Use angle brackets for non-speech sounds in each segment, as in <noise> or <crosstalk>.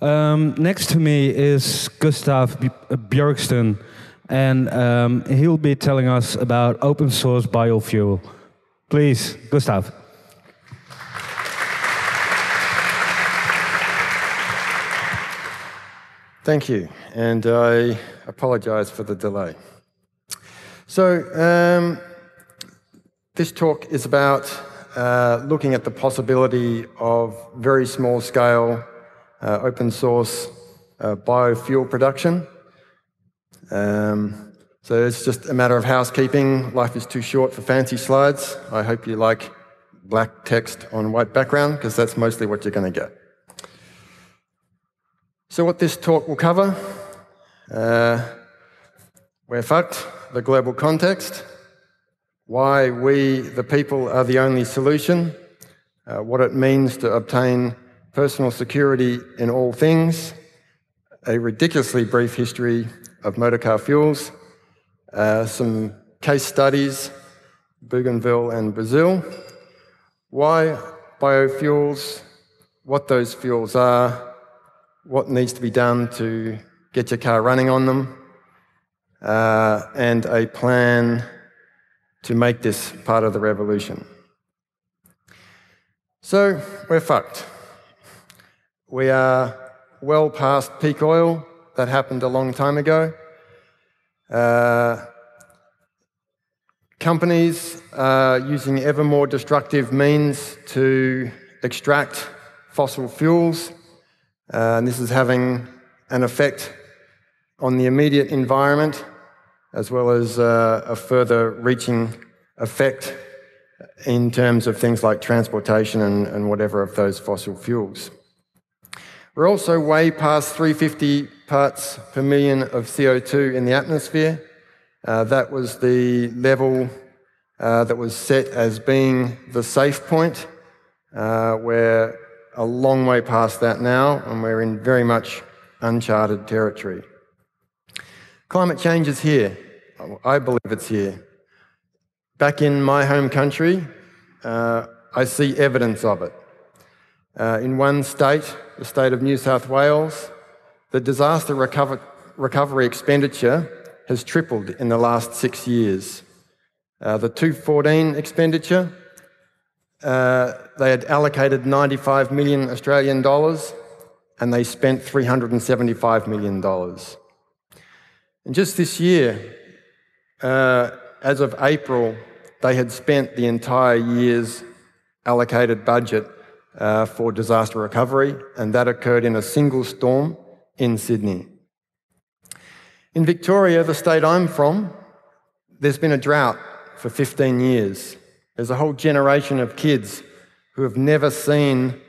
Um, next to me is Gustaf B- uh, and um, he'll be telling us about open source biofuel. Please, Gustaf. Thank you, and I apologize for the delay. So, um, this talk is about uh, looking at the possibility of very small scale uh, open source uh, biofuel production. Um, so it's just a matter of housekeeping. Life is too short for fancy slides. I hope you like black text on white background because that's mostly what you're going to get. So, what this talk will cover uh, we're fucked, the global context, why we, the people, are the only solution, uh, what it means to obtain personal security in all things, a ridiculously brief history of motorcar fuels, uh, some case studies, Bougainville and Brazil, why biofuels, what those fuels are, what needs to be done to get your car running on them, uh, and a plan to make this part of the revolution. So, we're fucked. We are well past peak oil. That happened a long time ago. Uh, companies are using ever more destructive means to extract fossil fuels, uh, and this is having an effect on the immediate environment as well as uh, a further reaching effect in terms of things like transportation and, and whatever of those fossil fuels. We're also way past 350 parts per million of CO2 in the atmosphere. Uh, that was the level uh, that was set as being the safe point. Uh, we're a long way past that now, and we're in very much uncharted territory. Climate change is here. I believe it's here. Back in my home country, uh, I see evidence of it. Uh, in one state, the state of New South Wales, the disaster recover recovery expenditure has tripled in the last six years. Uh, the 214 expenditure, uh, they had allocated 95 million Australian dollars and they spent 375 million dollars. And just this year, uh, as of April, they had spent the entire year's allocated budget uh, for disaster recovery, and that occurred in a single storm in Sydney. In Victoria, the state I'm from, there's been a drought for 15 years. There's a whole generation of kids who have never seen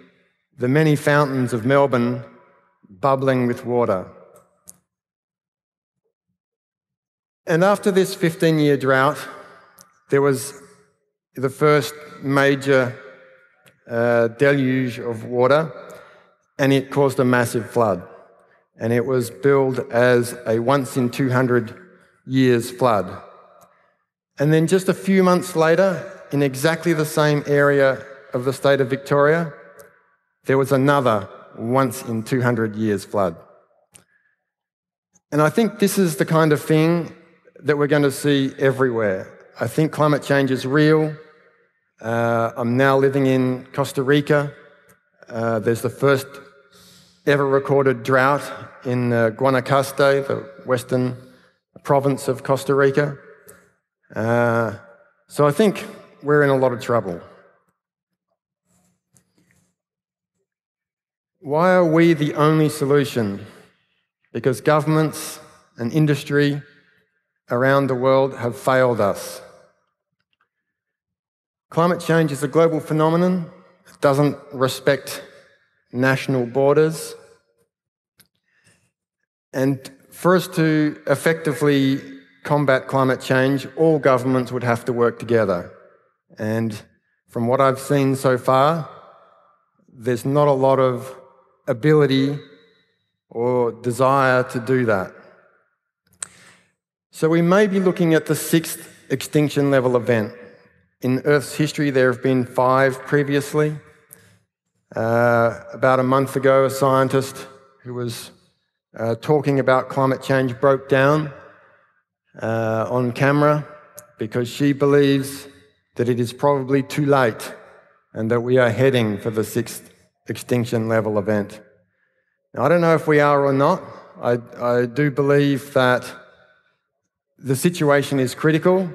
the many fountains of Melbourne bubbling with water. And after this 15 year drought, there was the first major deluge of water, and it caused a massive flood. And it was billed as a once in 200 years flood. And then just a few months later, in exactly the same area of the state of Victoria, there was another once in 200 years flood. And I think this is the kind of thing that we're going to see everywhere. I think climate change is real. Uh, I'm now living in Costa Rica. Uh, there's the first ever recorded drought in uh, Guanacaste, the western province of Costa Rica. Uh, so I think we're in a lot of trouble. Why are we the only solution? Because governments and industry around the world have failed us. Climate change is a global phenomenon. It doesn't respect national borders. And for us to effectively combat climate change, all governments would have to work together. And from what I've seen so far, there's not a lot of ability or desire to do that. So we may be looking at the sixth extinction level event. In Earth's history, there have been five previously. Uh, about a month ago, a scientist who was uh, talking about climate change broke down uh, on camera because she believes that it is probably too late and that we are heading for the sixth extinction level event. Now, I don't know if we are or not. I, I do believe that the situation is critical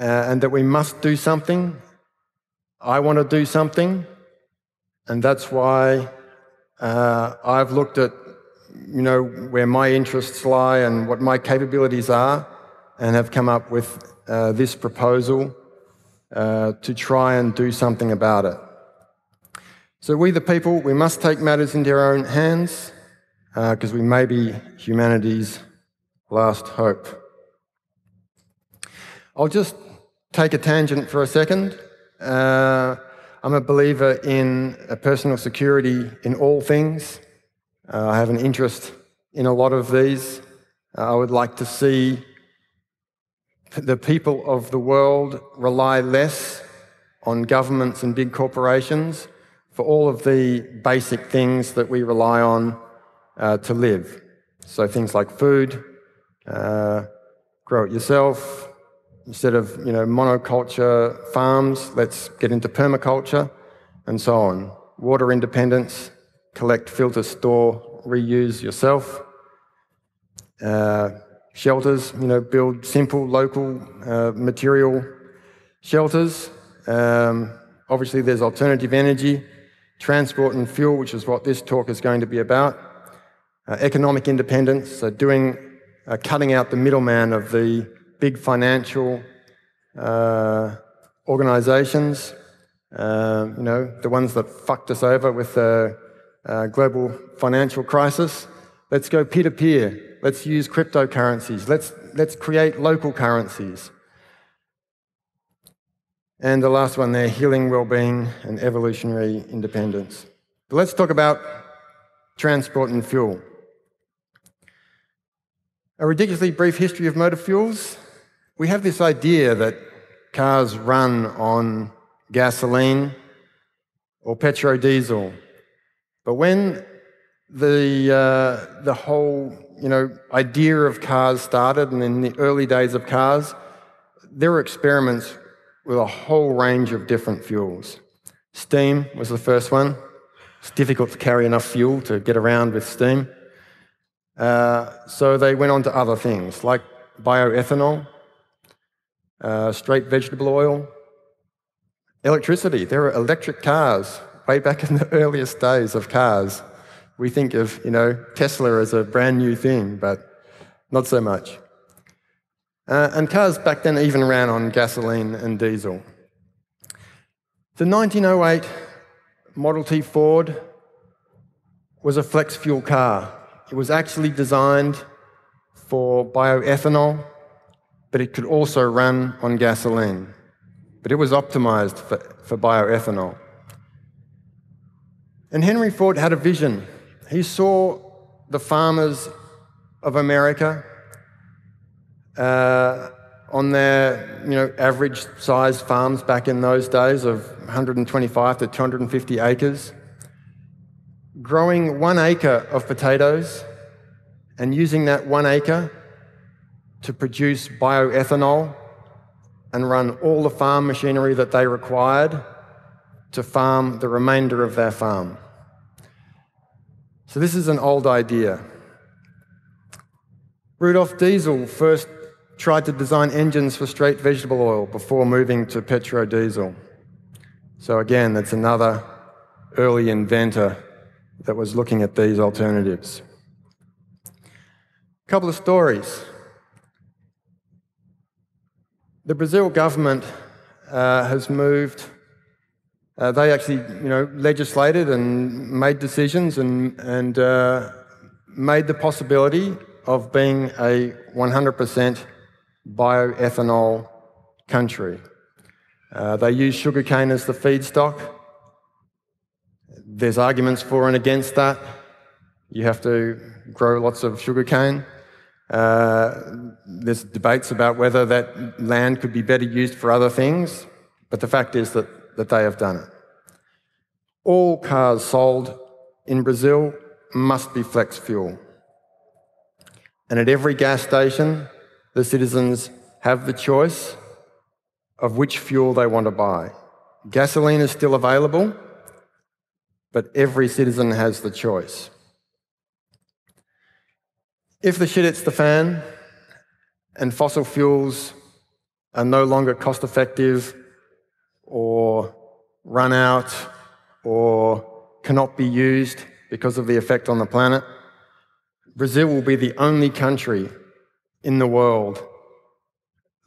uh, and that we must do something. I want to do something, and that's why uh, I've looked at you know where my interests lie and what my capabilities are, and have come up with uh, this proposal uh, to try and do something about it. So we, the people, we must take matters into our own hands because uh, we may be humanity's last hope. I'll just take a tangent for a second. Uh, I'm a believer in personal security in all things. Uh, I have an interest in a lot of these. Uh, I would like to see the people of the world rely less on governments and big corporations for all of the basic things that we rely on uh, to live. So things like food, uh, grow it yourself, instead of you know monoculture farms, let's get into permaculture, and so on. Water independence, collect, filter, store, reuse yourself. Uh, shelters, you know, build simple local uh, material shelters. Um, obviously, there's alternative energy, transport and fuel, which is what this talk is going to be about. Uh, economic independence, so doing, uh, cutting out the middleman of the big financial uh, organizations, uh, you know, the ones that fucked us over with the uh, global financial crisis. Let's go peer to peer. Let's use cryptocurrencies. Let's, let's create local currencies. And the last one there healing, well being, and evolutionary independence. But let's talk about transport and fuel. A ridiculously brief history of motor fuels. We have this idea that cars run on gasoline or petrodiesel. But when the, uh, the whole you know, idea of cars started, and in the early days of cars, there were experiments with a whole range of different fuels. Steam was the first one. It's difficult to carry enough fuel to get around with steam. Uh, so they went on to other things like bioethanol, uh, straight vegetable oil, electricity. There were electric cars way back in the <laughs> earliest days of cars. We think of, you know, Tesla as a brand new thing, but not so much. Uh, and cars back then even ran on gasoline and diesel. The 1908 Model T Ford was a flex fuel car. It was actually designed for bioethanol, but it could also run on gasoline. But it was optimized for, for bioethanol. And Henry Ford had a vision. He saw the farmers of America uh, on their you know, average sized farms back in those days of 125 to 250 acres growing one acre of potatoes and using that one acre to produce bioethanol and run all the farm machinery that they required to farm the remainder of their farm. So, this is an old idea. Rudolf Diesel first tried to design engines for straight vegetable oil before moving to petrodiesel. So, again, that's another early inventor that was looking at these alternatives. A couple of stories. The Brazil government uh, has moved. Uh, they actually, you know, legislated and made decisions and, and uh, made the possibility of being a 100% bioethanol country. Uh, they use sugarcane as the feedstock. There's arguments for and against that. You have to grow lots of sugarcane. Uh, there's debates about whether that land could be better used for other things, but the fact is that, that they have done it. All cars sold in Brazil must be flex fuel. And at every gas station, the citizens have the choice of which fuel they want to buy. Gasoline is still available, but every citizen has the choice. If the shit hits the fan and fossil fuels are no longer cost effective or run out or cannot be used because of the effect on the planet, Brazil will be the only country in the world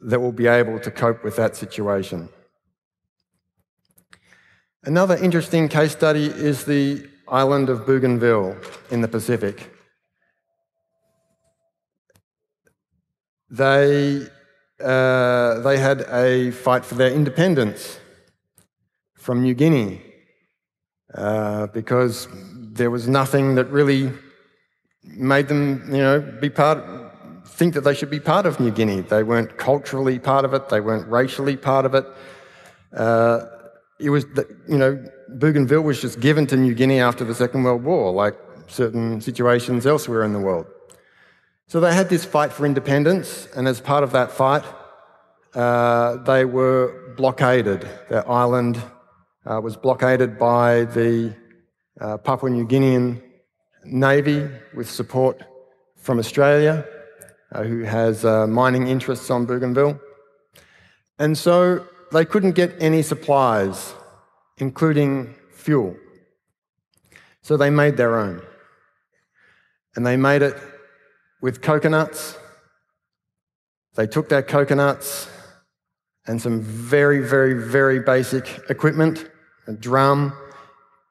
that will be able to cope with that situation. Another interesting case study is the island of Bougainville in the Pacific. They, uh, they had a fight for their independence from New Guinea uh, because there was nothing that really made them, you know, be part, think that they should be part of New Guinea. They weren't culturally part of it. They weren't racially part of it. Uh, it was, you know, Bougainville was just given to New Guinea after the Second World War, like certain situations elsewhere in the world. So they had this fight for independence, and as part of that fight, uh, they were blockaded. Their island uh, was blockaded by the uh, Papua New Guinean Navy with support from Australia, uh, who has uh, mining interests on Bougainville. And so they couldn't get any supplies, including fuel. So they made their own. And they made it with coconuts. They took their coconuts and some very, very, very basic equipment a drum,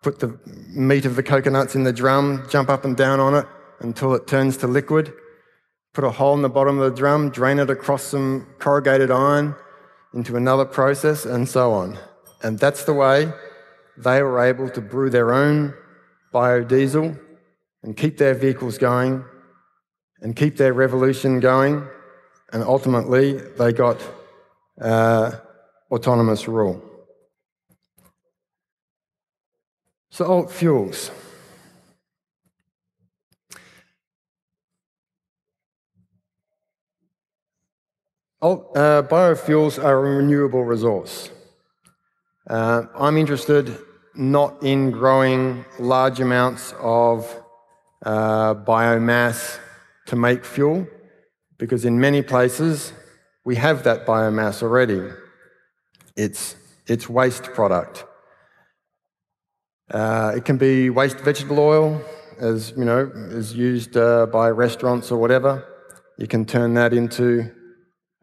put the meat of the coconuts in the drum, jump up and down on it until it turns to liquid, put a hole in the bottom of the drum, drain it across some corrugated iron into another process, and so on. And that's the way they were able to brew their own biodiesel and keep their vehicles going and keep their revolution going. And ultimately, they got uh, autonomous rule. So, alt fuels. Alt, uh, biofuels are a renewable resource. Uh, I'm interested not in growing large amounts of uh, biomass to make fuel, because in many places we have that biomass already. It's, it's waste product. Uh, it can be waste vegetable oil, as you know, is used uh, by restaurants or whatever. You can turn that into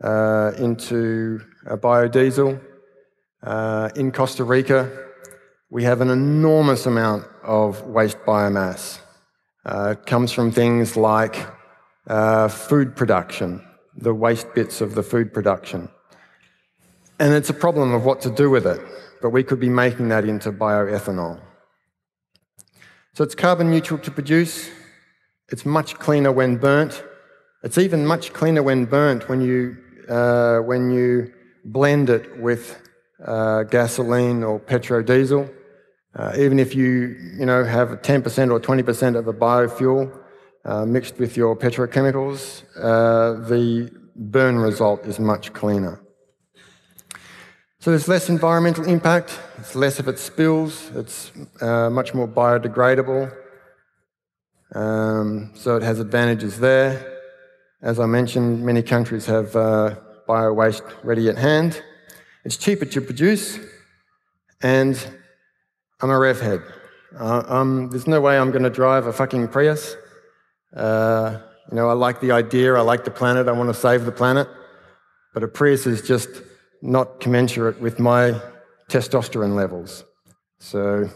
uh, into biodiesel. Uh, in Costa Rica, we have an enormous amount of waste biomass. Uh, it comes from things like uh, food production, the waste bits of the food production. And it's a problem of what to do with it, but we could be making that into bioethanol. So it's carbon neutral to produce. It's much cleaner when burnt. It's even much cleaner when burnt when you, uh, when you blend it with uh, gasoline or petrodiesel. Uh, even if you, you know, have 10% or 20% of a biofuel uh, mixed with your petrochemicals, uh, the burn result is much cleaner. So there's less environmental impact, it's less of it spills, it's uh, much more biodegradable. Um, so it has advantages there. As I mentioned, many countries have uh, bio waste ready at hand. It's cheaper to produce, and I'm a rev head. Uh, um, there's no way I'm going to drive a fucking Prius. Uh, you know, I like the idea, I like the planet, I want to save the planet, but a Prius is just not commensurate with my testosterone levels. So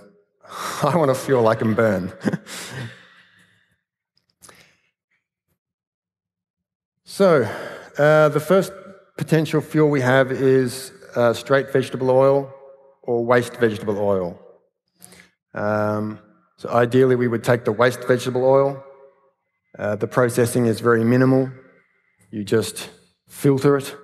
<laughs> I want to feel like I'm burned. <laughs> so uh, the first potential fuel we have is uh, straight vegetable oil or waste vegetable oil. Um, so ideally, we would take the waste vegetable oil. Uh, the processing is very minimal. You just filter it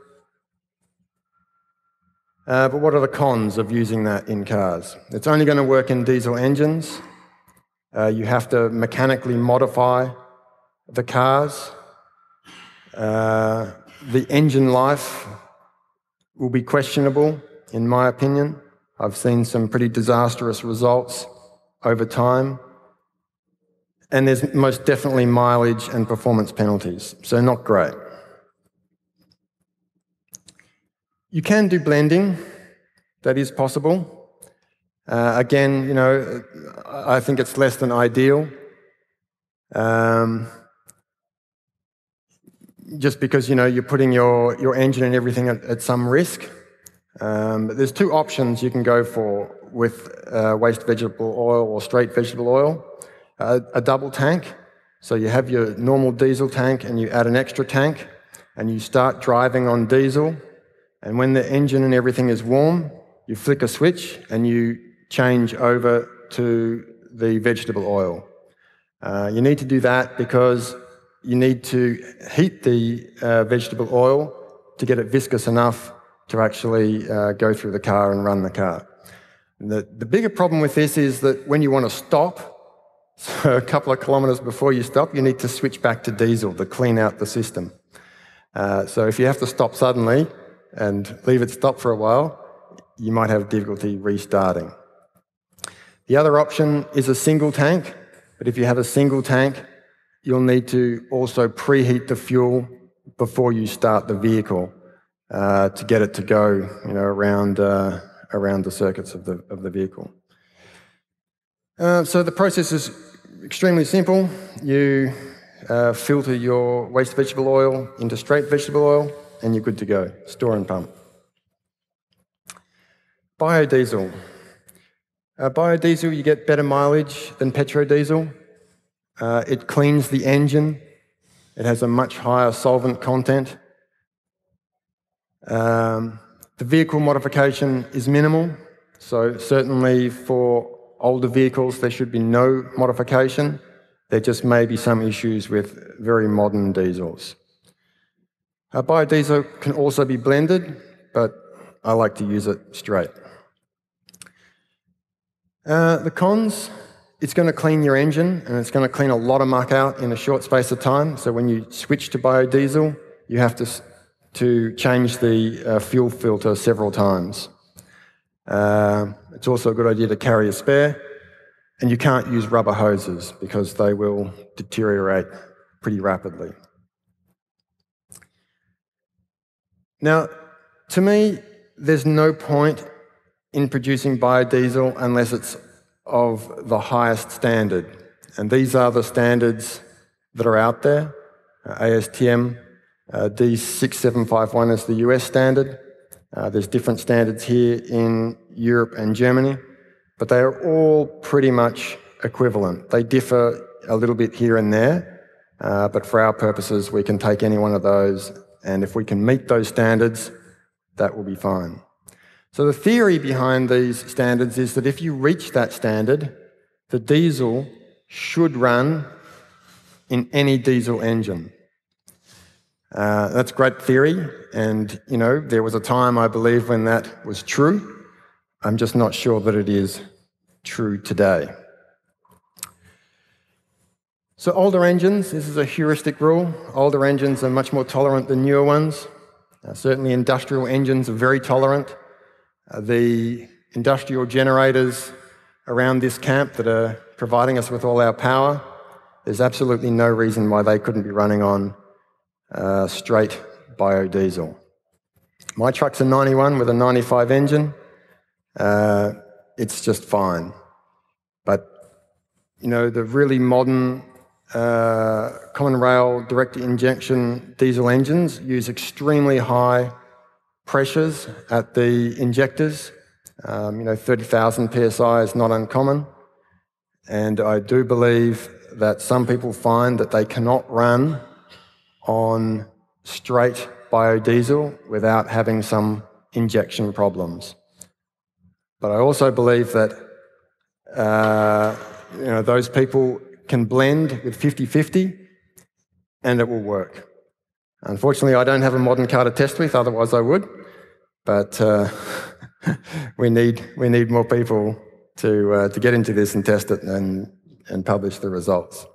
uh, but what are the cons of using that in cars? It's only going to work in diesel engines. Uh, you have to mechanically modify the cars. Uh, the engine life will be questionable, in my opinion. I've seen some pretty disastrous results over time. And there's most definitely mileage and performance penalties, so not great. You can do blending, that is possible. Uh, again, you know, I think it's less than ideal. Um, just because you know you're putting your, your engine and everything at, at some risk. Um, there's two options you can go for with uh, waste vegetable oil or straight vegetable oil. Uh, a double tank, so you have your normal diesel tank and you add an extra tank and you start driving on diesel. And when the engine and everything is warm, you flick a switch and you change over to the vegetable oil. Uh, you need to do that because you need to heat the uh, vegetable oil to get it viscous enough to actually uh, go through the car and run the car. The, the bigger problem with this is that when you want to stop, so <laughs> a couple of kilometres before you stop, you need to switch back to diesel to clean out the system. Uh, so if you have to stop suddenly and leave it stop for a while, you might have difficulty restarting. The other option is a single tank, but if you have a single tank, you'll need to also preheat the fuel before you start the vehicle uh, to get it to go, you know, around uh, around the circuits of the of the vehicle. Uh, so the process is extremely simple. You uh, filter your waste vegetable oil into straight vegetable oil, and you're good to go. Store and pump. Biodiesel. Uh, biodiesel, you get better mileage than petrodiesel. Uh, it cleans the engine. It has a much higher solvent content. Um, the vehicle modification is minimal, so certainly for older vehicles there should be no modification. There just may be some issues with very modern diesels. Uh, biodiesel can also be blended, but I like to use it straight. Uh, the cons, it's going to clean your engine and it's going to clean a lot of muck out in a short space of time. So when you switch to biodiesel, you have to to change the uh, fuel filter several times. Uh, it's also a good idea to carry a spare, and you can't use rubber hoses because they will deteriorate pretty rapidly. Now, to me, there's no point in producing biodiesel unless it's of the highest standard. And these are the standards that are out there uh, ASTM uh, D6751 is the US standard. Uh, there's different standards here in Europe and Germany, but they are all pretty much equivalent. They differ a little bit here and there, uh, but for our purposes, we can take any one of those, and if we can meet those standards, that will be fine. So the theory behind these standards is that if you reach that standard, the diesel should run in any diesel engine. Uh, that's great theory, and you know there was a time I believe when that was true. I'm just not sure that it is true today. So older engines, this is a heuristic rule. Older engines are much more tolerant than newer ones. Uh, certainly, industrial engines are very tolerant. Uh, the industrial generators around this camp that are providing us with all our power, there's absolutely no reason why they couldn't be running on uh, straight biodiesel. My truck's a 91 with a 95 engine. Uh, it's just fine. But, you know, the really modern uh, common rail direct injection diesel engines use extremely high pressures at the injectors. Um, you know, 30,000 psi is not uncommon. And I do believe that some people find that they cannot run on straight biodiesel without having some injection problems. But I also believe that uh, you know, those people can blend with 50 50 and it will work. Unfortunately, I don't have a modern car to test with, otherwise, I would. But uh, <laughs> we, need, we need more people to, uh, to get into this and test it, and and publish the results.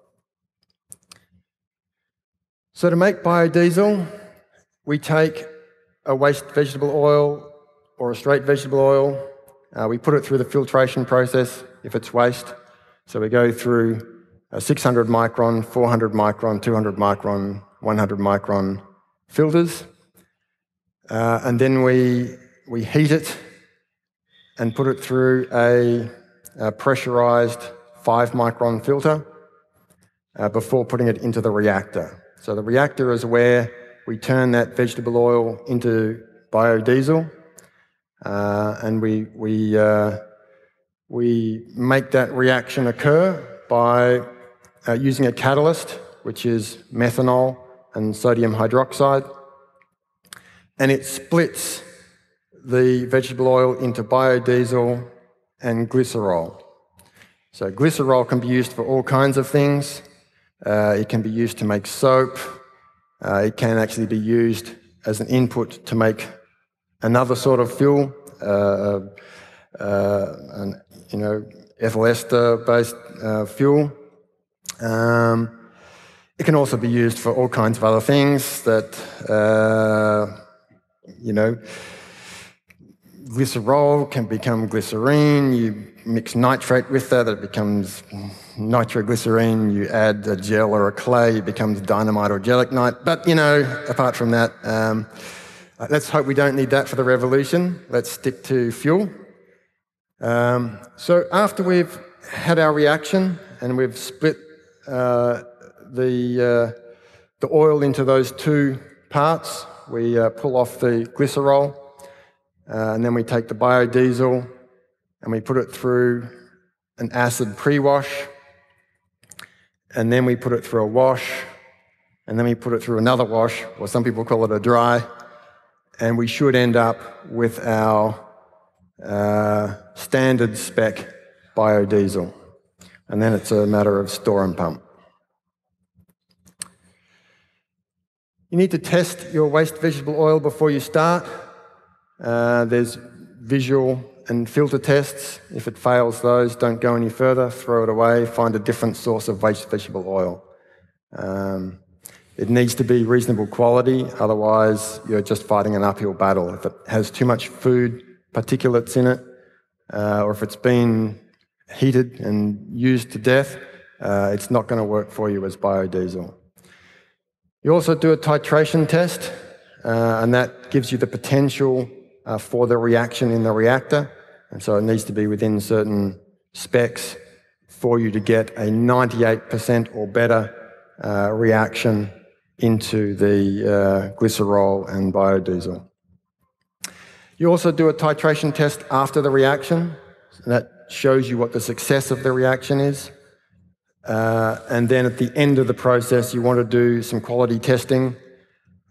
So to make biodiesel, we take a waste vegetable oil or a straight vegetable oil. Uh, we put it through the filtration process if it's waste. So we go through a 600 micron, 400 micron, 200 micron, 100 micron filters. Uh, and then we, we heat it and put it through a, a pressurized 5 micron filter uh, before putting it into the reactor. So the reactor is where we turn that vegetable oil into biodiesel uh, and we, we, uh, we make that reaction occur by uh, using a catalyst, which is methanol and sodium hydroxide. And it splits the vegetable oil into biodiesel and glycerol. So, glycerol can be used for all kinds of things. Uh, it can be used to make soap. Uh, it can actually be used as an input to make another sort of fuel, uh, uh an, you know, ethyl ester-based uh, fuel. Um, it can also be used for all kinds of other things that, uh, you know, glycerol can become glycerine. You mix nitrate with that, it becomes nitroglycerine. You add a gel or a clay, it becomes dynamite or gelignite. But, you know, apart from that, um, let's hope we don't need that for the revolution. Let's stick to fuel. Um, so after we've had our reaction and we've split uh, the, uh, the oil into those two parts, we uh, pull off the glycerol uh, and then we take the biodiesel and we put it through an acid pre-wash. And then we put it through a wash. And then we put it through another wash, or some people call it a dry. And we should end up with our uh, standard spec biodiesel. And then it's a matter of store and pump. You need to test your waste vegetable oil before you start. Uh, there's visual and filter tests. If it fails those, don't go any further, throw it away, find a different source of waste vegetable oil. Um, it needs to be reasonable quality, otherwise, you're just fighting an uphill battle. If it has too much food particulates in it, uh, or if it's been heated and used to death, uh, it's not going to work for you as biodiesel. You also do a titration test, uh, and that gives you the potential uh, for the reaction in the reactor. And so it needs to be within certain specs for you to get a 98% or better uh, reaction into the uh, glycerol and biodiesel. You also do a titration test after the reaction. So that shows you what the success of the reaction is. Uh, and then at the end of the process, you want to do some quality testing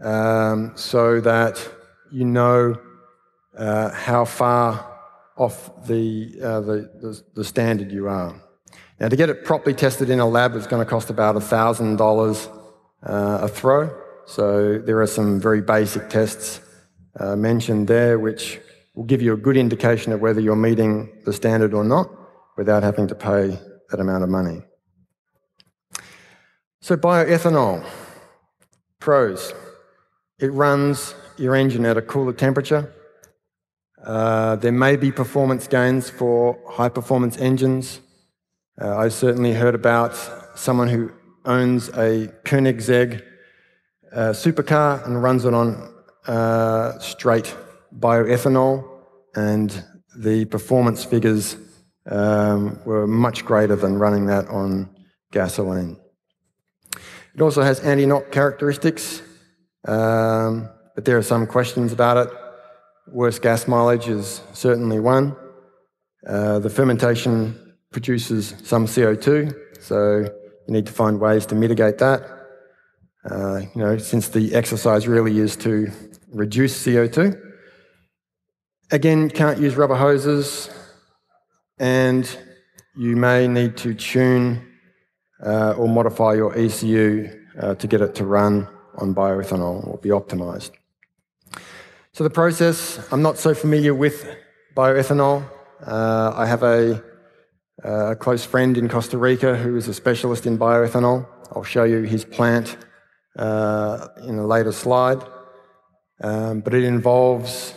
um, so that you know uh, how far off the, uh, the, the, the, standard you are. Now, to get it properly tested in a lab, it's going to cost about $1,000 uh, a throw. So there are some very basic tests uh, mentioned there, which will give you a good indication of whether you're meeting the standard or not without having to pay that amount of money. So bioethanol, pros. It runs your engine at a cooler temperature. Uh, there may be performance gains for high performance engines. Uh, I certainly heard about someone who owns a Koenigsegg uh, supercar and runs it on uh, straight bioethanol, and the performance figures um, were much greater than running that on gasoline. It also has anti knock characteristics, um, but there are some questions about it. Worst gas mileage is certainly one. Uh, the fermentation produces some CO2, so you need to find ways to mitigate that. Uh, you know, since the exercise really is to reduce CO2. Again, can't use rubber hoses, and you may need to tune uh, or modify your ECU uh, to get it to run on bioethanol or be optimized. So the process, I'm not so familiar with bioethanol. Uh, I have a uh, a close friend in Costa Rica who is a specialist in bioethanol. I'll show you his plant uh, in a later slide. Um, but it involves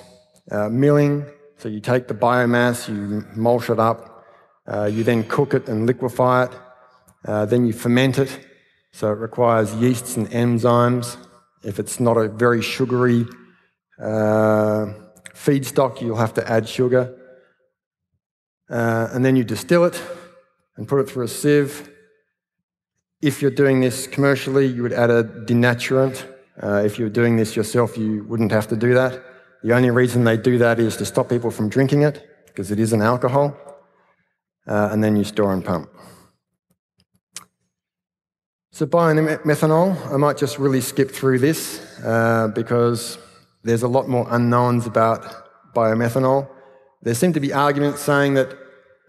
uh, milling. So you take the biomass, you mulch it up, uh, you then cook it and liquefy it. Uh, then you ferment it. So it requires yeasts and enzymes. If it's not a very sugary uh, feedstock, you'll have to add sugar. Uh, and then you distill it and put it through a sieve. If you're doing this commercially, you would add a denaturant. Uh, if you were doing this yourself, you wouldn't have to do that. The only reason they do that is to stop people from drinking it, because it is an alcohol. Uh, and then you store and pump. So biomethanol, I might just really skip through this uh, because there's a lot more unknowns about biomethanol. There seem to be arguments saying that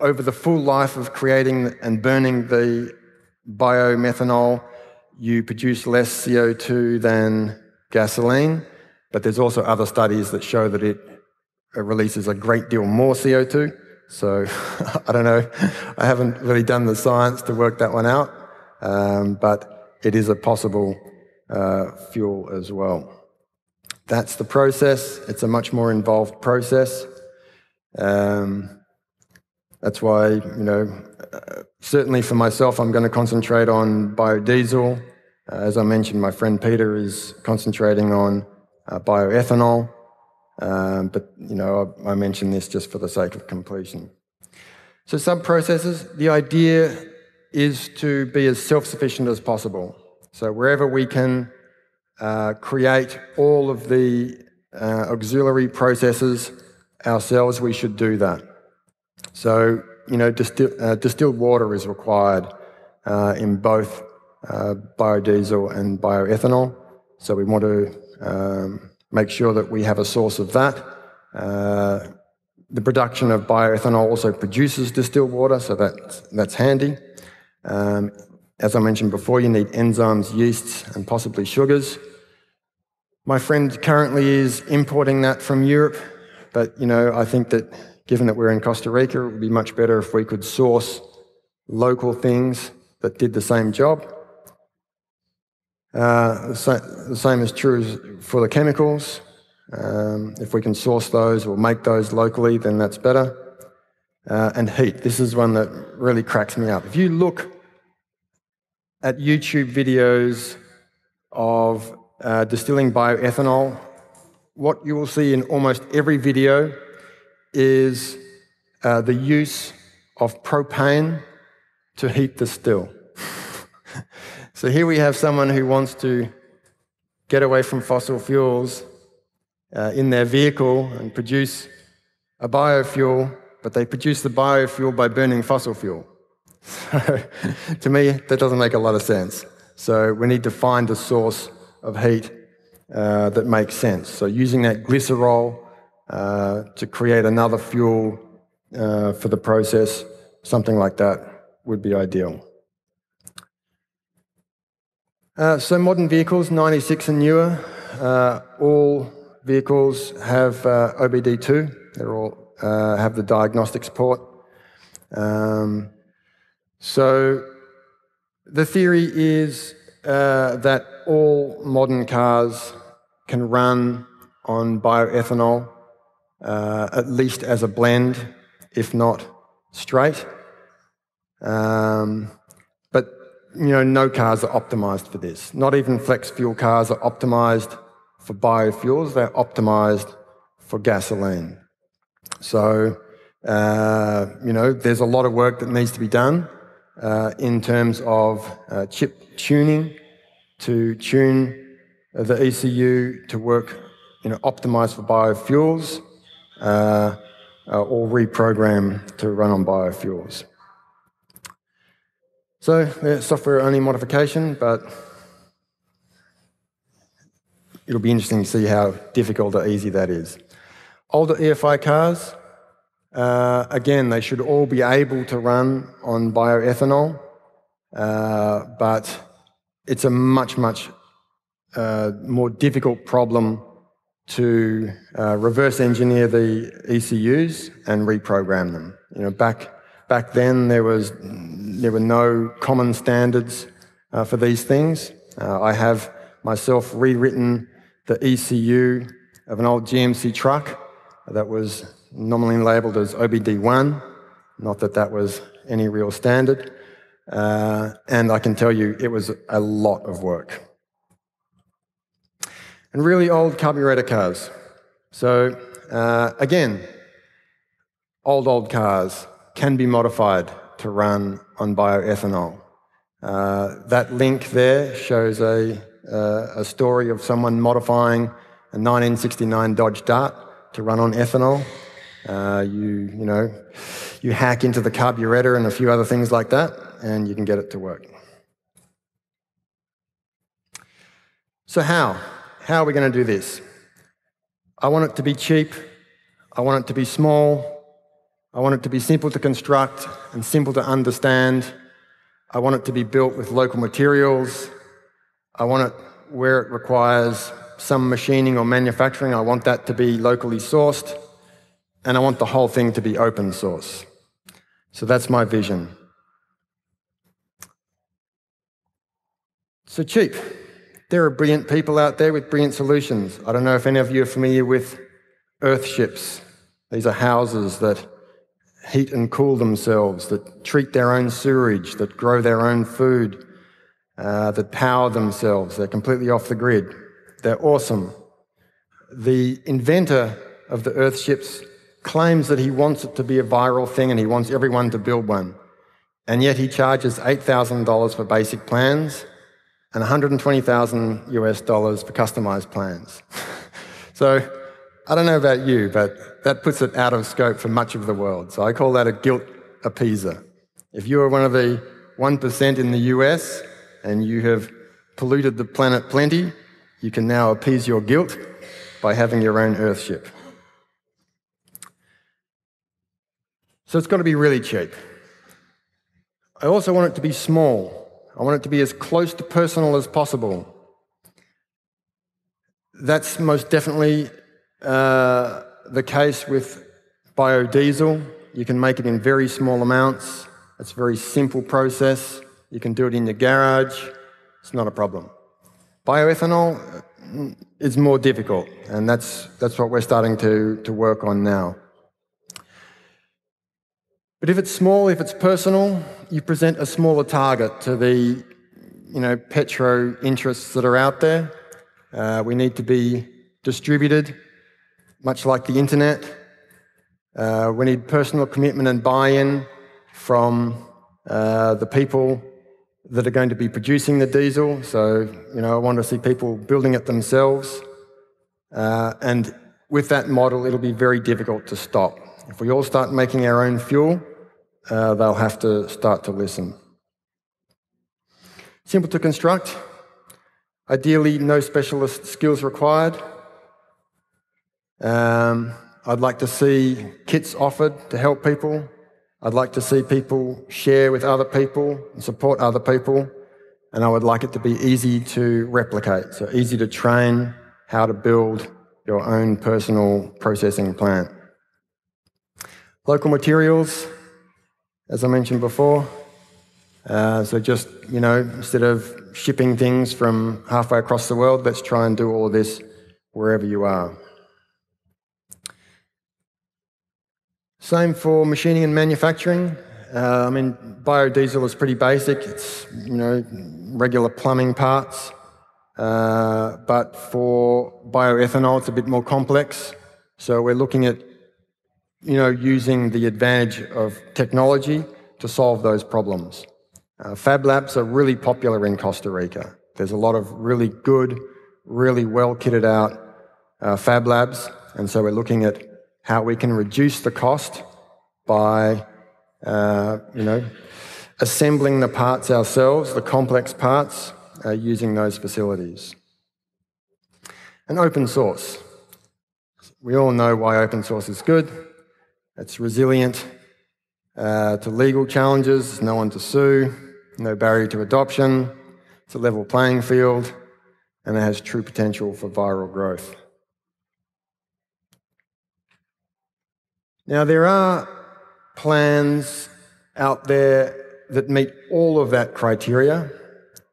over the full life of creating and burning the biomethanol, you produce less CO2 than gasoline, but there's also other studies that show that it releases a great deal more CO2. So <laughs> I don't know. I haven't really done the science to work that one out, um, but it is a possible uh, fuel as well. That's the process. It's a much more involved process. Um, that's why, you know, uh, certainly for myself, I'm going to concentrate on biodiesel. Uh, as I mentioned, my friend Peter is concentrating on uh, bioethanol. Um, but, you know, I, I mentioned this just for the sake of completion. So sub-processes, the idea is to be as self-sufficient as possible. So wherever we can uh, create all of the uh, auxiliary processes ourselves, we should do that. So, you know, distil uh, distilled water is required uh, in both uh, biodiesel and bioethanol. So we want to um, make sure that we have a source of that. Uh, the production of bioethanol also produces distilled water, so that's, that's handy. Um, as I mentioned before, you need enzymes, yeasts, and possibly sugars. My friend currently is importing that from Europe, but you know, I think that given that we're in Costa Rica, it would be much better if we could source local things that did the same job. Uh, the same is true for the chemicals. Um, if we can source those or make those locally, then that's better. Uh, and heat. This is one that really cracks me up. If you look at YouTube videos of uh, distilling bioethanol, what you will see in almost every video is uh, the use of propane to heat the still. <laughs> so here we have someone who wants to get away from fossil fuels uh, in their vehicle and produce a biofuel, but they produce the biofuel by burning fossil fuel. <laughs> So, to me, that doesn't make a lot of sense. So we need to find a source of heat uh, that makes sense. So using that glycerol uh, to create another fuel uh, for the process, something like that would be ideal. Uh, so modern vehicles, 96 and newer, uh, all vehicles have uh, OBD2. They all have the diagnostics port. Um, so the theory is that all modern cars can run on bioethanol, uh, at least as a blend, if not straight. Um, but you know, no cars are optimized for this. Not even flex fuel cars are optimized for biofuels, they're optimized for gasoline. So, uh, you know, there's a lot of work that needs to be done uh, in terms of uh, chip tuning to tune the ECU to work, you know, optimized for biofuels uh, uh, or reprogram to run on biofuels. So, yeah, software only modification, but it'll be interesting to see how difficult or easy that is. Older EFI cars, uh, again, they should all be able to run on bioethanol, uh, but it's a much, much uh, more difficult problem to uh, reverse engineer the ECUs and reprogram them. You know, back back then, there, was, there were no common standards uh, for these things. Uh, I have myself rewritten the ECU of an old GMC truck that was nominally labelled as OBD1. Not that that was any real standard. Uh, and I can tell you it was a lot of work. And really old carburetor cars. So, uh, again, old, old cars can be modified to run on bioethanol. Uh, that link there shows a, uh, a story of someone modifying a 1969 Dodge Dart to run on ethanol. Uh, you, you know, you hack into the carburetor and a few other things like that, and you can get it to work. So how? How are we going to do this? I want it to be cheap. I want it to be small. I want it to be simple to construct and simple to understand. I want it to be built with local materials. I want it where it requires some machining or manufacturing. I want that to be locally sourced and I want the whole thing to be open source. So that's my vision. So cheap. There are brilliant people out there with brilliant solutions. I don't know if any of you are familiar with earthships. These are houses that heat and cool themselves, that treat their own sewage, that grow their own food, uh, that power themselves. They're completely off the grid. They're awesome. The inventor of the earthships claims that he wants it to be a viral thing and he wants everyone to build one. And yet he charges $8,000 for basic plans and 120,000 US dollars for customized plans. <laughs> so I don't know about you, but that puts it out of scope for much of the world. So I call that a guilt appeaser. If you are one of the 1% in the US and you have polluted the planet plenty, you can now appease your guilt by having your own Earthship. So it's got to be really cheap. I also want it to be small. I want it to be as close to personal as possible. That's most definitely uh, the case with biodiesel. You can make it in very small amounts. It's a very simple process. You can do it in your garage. It's not a problem. Bioethanol mm, is more difficult, and that's, that's what we're starting to, to work on now. But if it's small, if it's personal, you present a smaller target to the you know, petro interests that are out there. Uh, we need to be distributed, much like the internet. Uh, we need personal commitment and buy-in from uh, the people that are going to be producing the diesel. So, you know, I want to see people building it themselves. Uh, and with that model, it'll be very difficult to stop. If we all start making our own fuel, uh, they'll have to start to listen. Simple to construct. Ideally, no specialist skills required. Um, I'd like to see kits offered to help people. I'd like to see people share with other people and support other people. And I would like it to be easy to replicate, so easy to train how to build your own personal processing plant. Local materials, as I mentioned before. Uh, so just, you know, instead of shipping things from halfway across the world, let's try and do all this wherever you are. Same for machining and manufacturing. Uh, I mean, biodiesel is pretty basic. It's, you know, regular plumbing parts. Uh, but for bioethanol, it's a bit more complex. So we're looking at you know, using the advantage of technology to solve those problems. Uh, Fab Labs are really popular in Costa Rica. There's a lot of really good, really well kitted out uh, Fab Labs, and so we're looking at how we can reduce the cost by, uh, you know, assembling the parts ourselves, the complex parts, uh, using those facilities. And open source. We all know why open source is good. It's resilient uh, to legal challenges, no one to sue, no barrier to adoption, it's a level playing field, and it has true potential for viral growth. Now, there are plans out there that meet all of that criteria.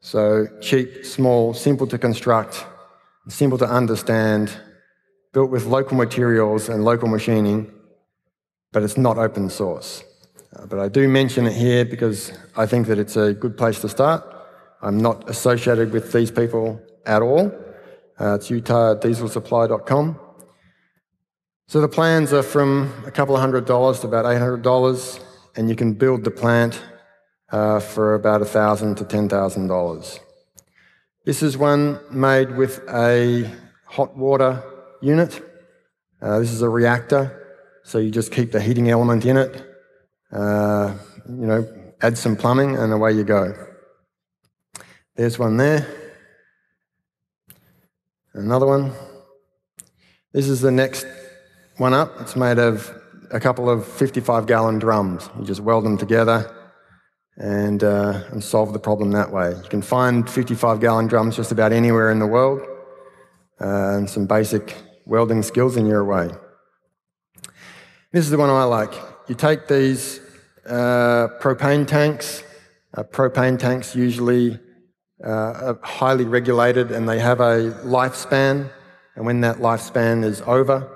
So cheap, small, simple to construct, simple to understand, built with local materials and local machining, but it's not open source. Uh, but I do mention it here because I think that it's a good place to start. I'm not associated with these people at all. Uh, it's utahdieselsupply.com. So the plans are from a couple of hundred dollars to about $800, and you can build the plant uh, for about 1,000 to $10,000. This is one made with a hot water unit. Uh, this is a reactor, so you just keep the heating element in it. Uh, you know, add some plumbing, and away you go. There's one there. Another one. This is the next one up. It's made of a couple of 55 gallon drums. You just weld them together and, uh, and solve the problem that way. You can find 55 gallon drums just about anywhere in the world uh, and some basic welding skills and you're away. This is the one I like. You take these uh, propane tanks. Uh, propane tanks usually uh, are highly regulated and they have a lifespan. And when that lifespan is over,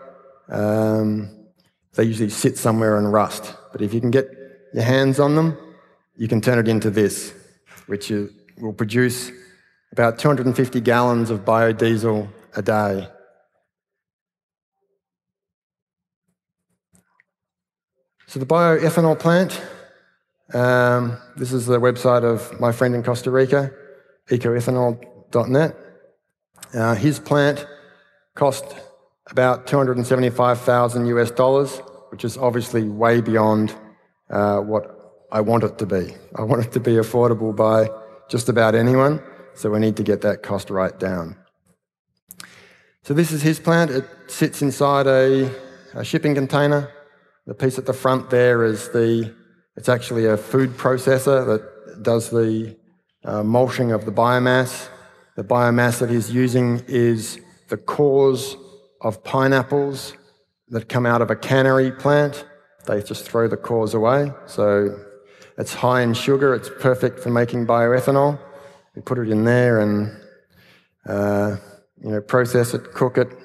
um, they usually sit somewhere and rust. But if you can get your hands on them, you can turn it into this, which will produce about 250 gallons of biodiesel a day. So the bioethanol plant, um, this is the website of my friend in Costa Rica, ecoethanol.net. Uh, his plant cost about 275,000 US dollars, which is obviously way beyond uh, what I want it to be. I want it to be affordable by just about anyone, so we need to get that cost right down. So this is his plant. It sits inside a, a shipping container. The piece at the front there is the, it's actually a food processor that does the uh, mulching of the biomass. The biomass that he's using is the cores of pineapples that come out of a cannery plant. They just throw the cores away. So it's high in sugar. It's perfect for making bioethanol. We put it in there and uh, you know process it, cook it,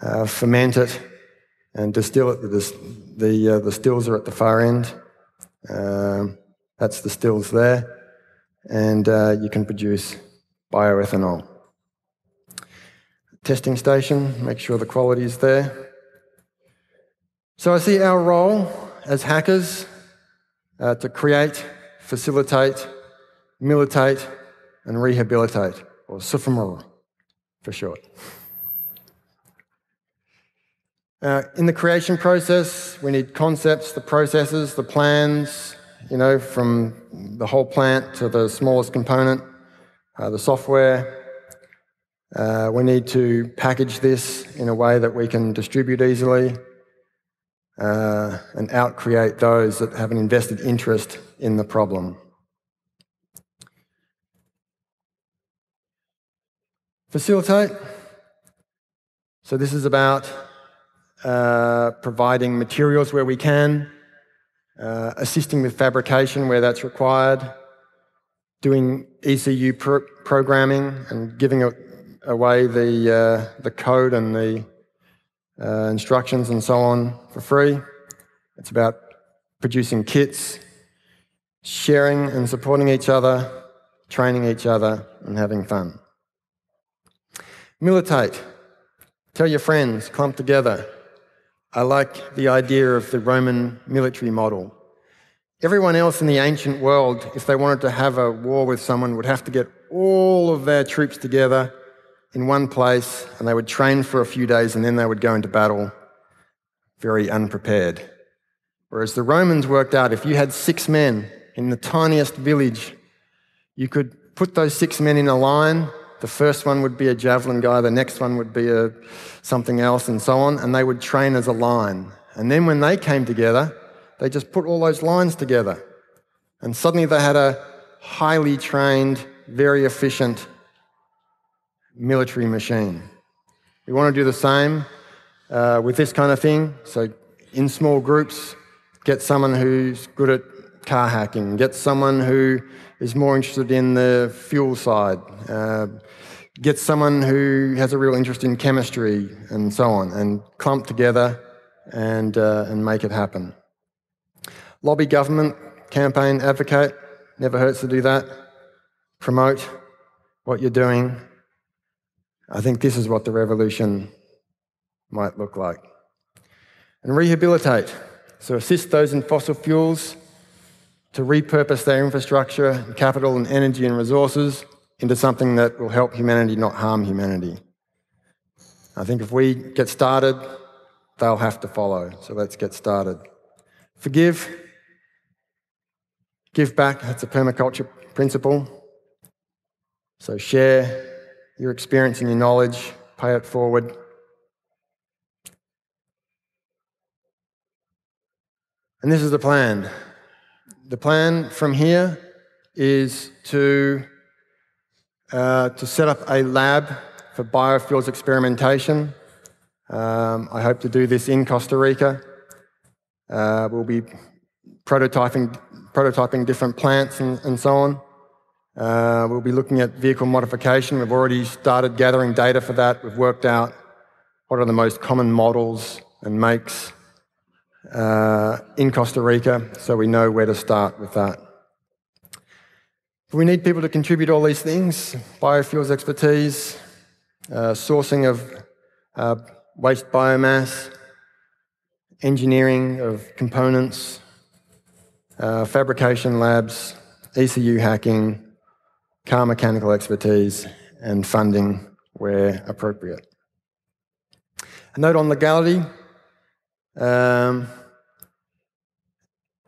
uh, ferment it, and distill it. The the, uh, the stills are at the far end. Um, that's the stills there, and uh, you can produce bioethanol. Testing station, make sure the quality is there. So I see our role as hackers uh, to create, facilitate, militate, and rehabilitate, or SUFMR for short. Uh, in the creation process, we need concepts, the processes, the plans, you know, from the whole plant to the smallest component, uh, the software. Uh, we need to package this in a way that we can distribute easily uh, and outcreate those that have an invested interest in the problem. Facilitate. So, this is about uh, providing materials where we can, uh, assisting with fabrication where that's required, doing ECU pro programming and giving away the, uh, the code and the uh, instructions and so on for free. It's about producing kits, sharing and supporting each other, training each other, and having fun. Militate. Tell your friends, clump together. I like the idea of the Roman military model. Everyone else in the ancient world, if they wanted to have a war with someone, would have to get all of their troops together in one place and they would train for a few days and then they would go into battle very unprepared. Whereas the Romans worked out if you had six men in the tiniest village, you could put those six men in a line. The first one would be a javelin guy, the next one would be a something else, and so on, and they would train as a line. And then when they came together, they just put all those lines together. And suddenly they had a highly trained, very efficient military machine. We want to do the same uh, with this kind of thing. So, in small groups, get someone who's good at car hacking. Get someone who is more interested in the fuel side. Uh, get someone who has a real interest in chemistry and so on, and clump together and, uh, and make it happen. Lobby government, campaign, advocate, never hurts to do that. Promote what you're doing. I think this is what the revolution might look like. And rehabilitate. So assist those in fossil fuels to repurpose their infrastructure, capital, and energy and resources into something that will help humanity, not harm humanity. I think if we get started, they'll have to follow. So let's get started. Forgive. Give back. That's a permaculture principle. So share your experience and your knowledge, pay it forward. And this is the plan. The plan from here is to, uh, to set up a lab for biofuels experimentation. Um, I hope to do this in Costa Rica. Uh, we'll be prototyping, prototyping different plants and, and so on. Uh, we'll be looking at vehicle modification. We've already started gathering data for that. We've worked out what are the most common models and makes uh, in Costa Rica, so we know where to start with that. We need people to contribute all these things biofuels expertise, uh, sourcing of uh, waste biomass, engineering of components, uh, fabrication labs, ECU hacking, car mechanical expertise, and funding where appropriate. A note on legality. Um,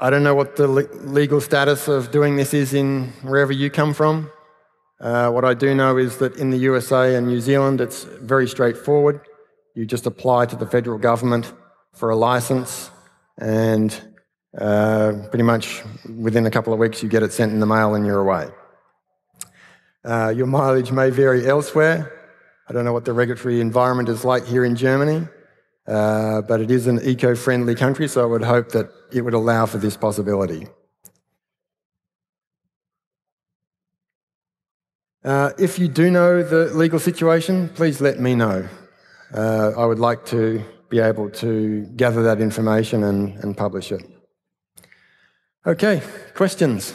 I don't know what the le legal status of doing this is in wherever you come from. Uh, what I do know is that in the USA and New Zealand, it's very straightforward. You just apply to the federal government for a license, and uh, pretty much within a couple of weeks, you get it sent in the mail and you're away. Uh, your mileage may vary elsewhere. I don't know what the regulatory environment is like here in Germany, uh, but it is an eco friendly country, so I would hope that it would allow for this possibility. Uh, if you do know the legal situation, please let me know. Uh, I would like to be able to gather that information and, and publish it. Okay, questions?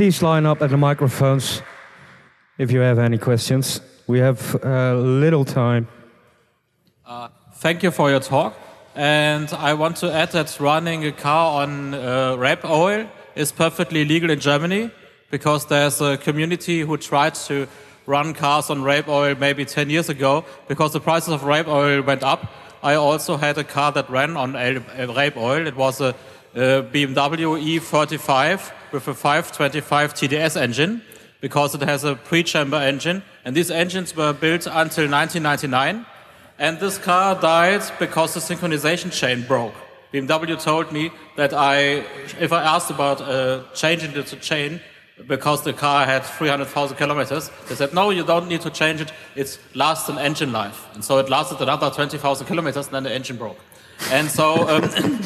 Please line up at the microphones if you have any questions. We have uh, little time. Uh, thank you for your talk. And I want to add that running a car on uh, oil is perfectly legal in Germany because there's a community who tried to run cars on rape oil maybe 10 years ago because the prices of rape oil went up. I also had a car that ran on rape oil. It was a, a BMW E35 with a 525 TDS engine because it has a pre-chamber engine. And these engines were built until 1999. And this car died because the synchronization chain broke. BMW told me that I, if I asked about uh, changing the chain because the car had 300,000 kilometers, they said, no, you don't need to change it. It lasts an engine life. And so it lasted another 20,000 kilometers and then the engine broke. And so, um,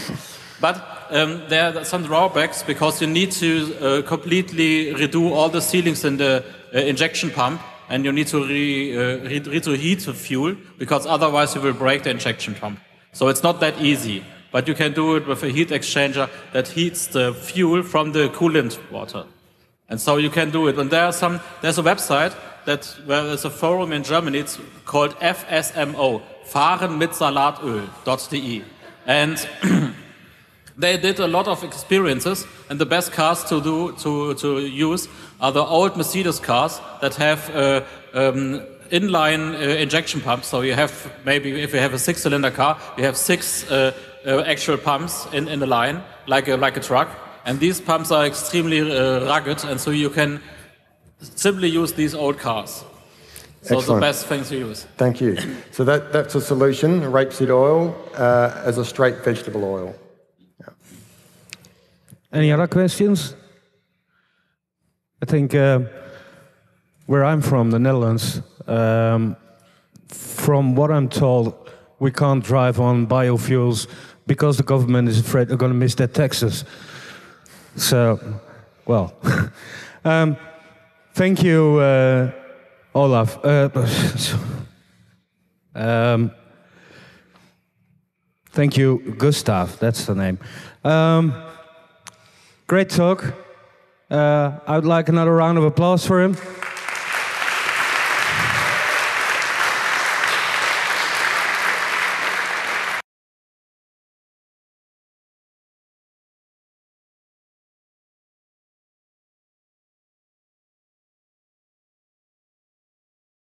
but um, there are some drawbacks because you need to uh, completely redo all the sealings in the uh, injection pump and you need to re, uh, re reheat the fuel because otherwise you will break the injection pump. So it's not that easy, but you can do it with a heat exchanger that heats the fuel from the coolant water. And so you can do it. And there are some, there's a website that where there's a forum in Germany. It's called FSMO, Fahren mit Salatöl.de. And <clears throat> They did a lot of experiences, and the best cars to do to to use are the old Mercedes cars that have uh, um, inline uh, injection pumps. So you have maybe if you have a six-cylinder car, you have six uh, uh actual pumps in in a line, like a like a truck. And these pumps are extremely uh, rugged, and so you can simply use these old cars. So Excellent. the best thing to use. Thank you. So that, that's a solution, rapeseed oil uh, as a straight vegetable oil. Any other questions? I think uh, where I'm from, the Netherlands, Um, from what I'm told, we can't drive on biofuels because the government is afraid they're going to miss their taxes. So, well, <laughs> um, thank you, uh, Olaf. Uh, <laughs> um, thank you, Gustaf. That's the name. Great talk. Uh, I would like another round of applause for him.